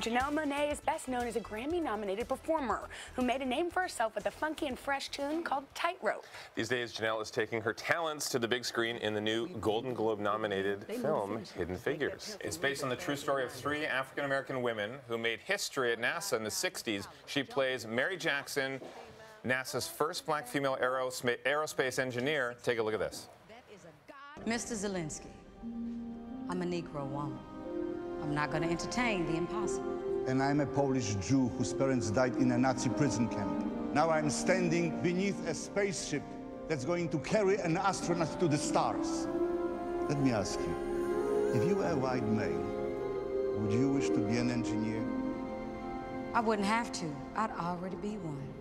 Janelle Monae is best known as a Grammy nominated performer who made a name for herself with a funky and fresh tune called Tightrope. These days, Janelle is taking her talents to the big screen in the new Golden Globe nominated film, Hidden Figures. It's based on the true story of three African American women who made history at NASA in the 60s. She plays Mary Jackson, NASA's first black female aerospace, aerospace engineer. Take a look at this. Mr. Zielinski, I'm a Negro woman. I'm not going to entertain the impossible. And I'm a Polish Jew whose parents died in a Nazi prison camp. Now I'm standing beneath a spaceship that's going to carry an astronaut to the stars. Let me ask you, if you were a white male, would you wish to be an engineer? I wouldn't have to. I'd already be one.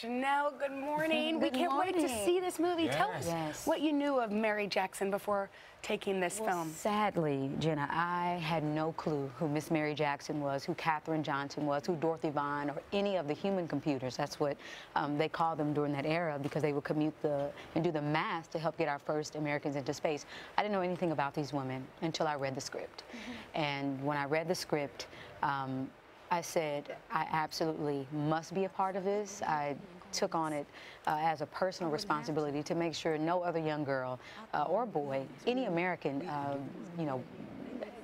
Janelle, good morning. Good we can't wait to see this movie. Tell us Yes. what you knew of Mary Jackson before taking this film. Sadly, Jenna, I had no clue who Miss Mary Jackson was, who Katherine Johnson was, who Dorothy Vaughan, or any of the human computers. That's what um, they called them during that era because they would commute the and do the math to help get our first Americans into space. I didn't know anything about these women until I read the script. And when I read the script, um, I said, I absolutely must be a part of this. I took on it uh, as a personal responsibility to make sure no other young girl uh, or boy, any American, uh, you know,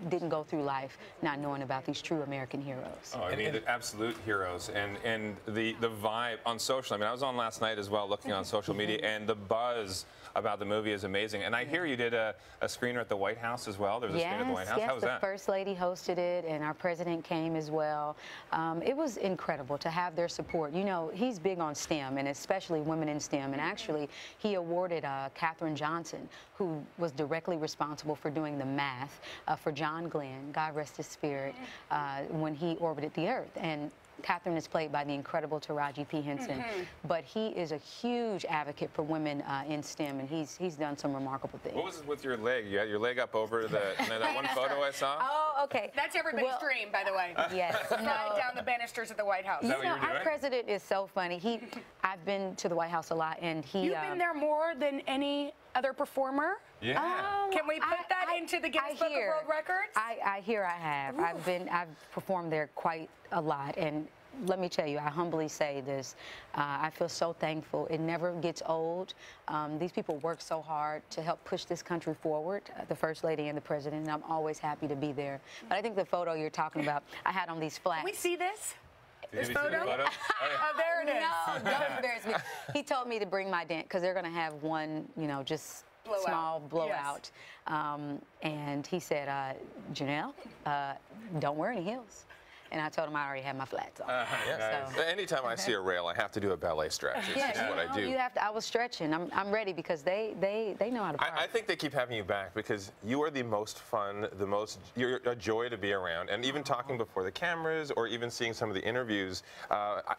didn't go through life not knowing about these true American heroes. Oh, I mean, the absolute heroes, and and the the vibe on social. I mean, I was on last night as well, looking on social media, and the buzz about the movie is amazing. And I hear you did a, a screener at the White House as well. There was a screener at the White House. Yes, How was the that? First Lady hosted it, and our president came as well. Um, it was incredible to have their support. You know, he's big on STEM, and especially women in STEM. And actually, he awarded uh, Katherine Johnson, who was directly responsible for doing the math uh, for John Glenn, God rest his spirit, uh, when he orbited the Earth. And Katherine is played by the incredible Taraji P. Henson, Mm-hmm. but he is a huge advocate for women uh, in STEM, and he's he's done some remarkable things. What was it with your leg? You had your leg up over the that one photo I saw. Oh, okay. That's everybody's Well, dream, by the way. Yes. No. down the banisters at the White House. that You you know, were our president is so funny. He, I've been to the White House a lot, and he. You've uh, been there more than any other performer. Yeah. um, Can we put I- that I- into the I Guinness Book of World Records? I, I hear I have. I've been. I've performed there quite a lot, and let me tell you, I humbly say this. Uh, I feel so thankful. It never gets old. Um, these people work so hard to help push this country forward. Uh, the first lady and the president, and I'm always happy to be there. But I think the photo you're talking about, I had on these flats. Can we see this? This you see the photo? photo? Oh, yeah. Oh, there it is. No, don't embarrass me. He told me to bring my dance because they're going to have one, you know, just Blowout. small Yes. blowout. Um, and he said, uh, Janelle, uh, don't wear any heels. And I told him I already had my flats on. Yeah. So- Anytime I see a rail, I have to do a ballet stretch. It's yeah, just what know, I do. You have to. I was stretching. I'm, I'm ready because they, they, they know how to. Park. I, I think they keep having you back because you are the most fun, the most, you're a joy to be around. And even talking before the cameras or even seeing some of the interviews, uh, I,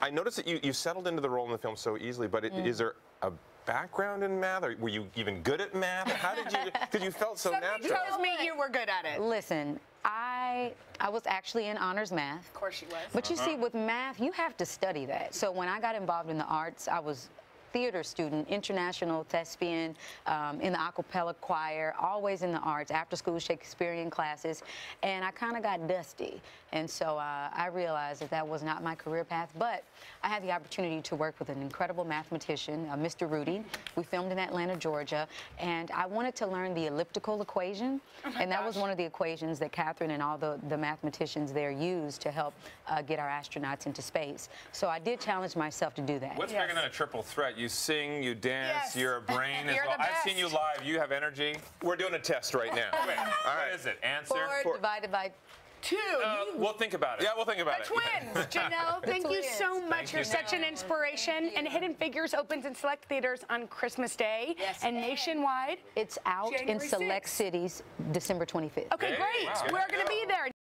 I noticed that you, you settled into the role in the film so easily, but Mm. it, is there a background in math? Or were you even good at math? How did you, because you felt so Something natural. tells me you were good at it. Listen, I I was actually in honors math. Of course she was. But you see, uh-huh. with math, you have to study that. So when I got involved in the arts, I was theater student, international thespian, um, in the a cappella choir, always in the arts, after school Shakespearean classes, and I kind of got dusty. And so uh, I realized that that was not my career path, but I had the opportunity to work with an incredible mathematician, uh, Mr. Rudy. We filmed in Atlanta, Georgia, and I wanted to learn the elliptical equation, and that was one of the equations that Katherine and all the, the mathematicians there used to help uh, get our astronauts into space. So I did challenge myself to do that. What's Yes. bigger than a triple threat? You sing, you dance, Yes. you're a brain as You're well. the I've seen you live. You have energy. We're doing a test right now. Wait, All right. what is it? Answer? Four Four. divided by Two. Uh, you we'll think about it. Yeah, we'll think about the it. twins. Janelle, thank you so much. Thank You're you. such an inspiration. And Hidden Figures opens in select theaters on Christmas Day Yes. and nationwide. it's out in January select 6th. cities December 25th. Okay, Hey, great. wow. We're going to be there.